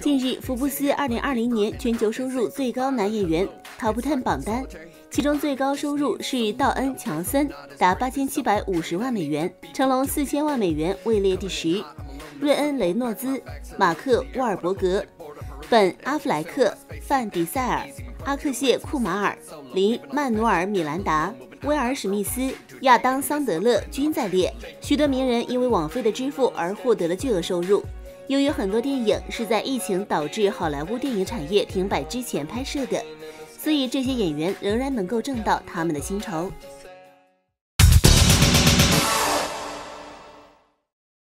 近日，福布斯二零二零年全球收入最高男演员 Top Ten 榜单，其中最高收入是道恩·强森，达八千七百五十万美元，成龙四千万美元位列第十，瑞恩·雷诺兹、马克·沃尔伯格、本·阿弗莱克、范·迪塞尔、阿克谢·库马尔、林·曼努尔·米兰达、威尔·史密斯、亚当·桑德勒均在列。许多名人因为网费的支付而获得了巨额收入。由于很多电影是在疫情导致好莱坞电影产业停摆之前拍摄的，所以这些演员仍然能够挣到他们的薪酬。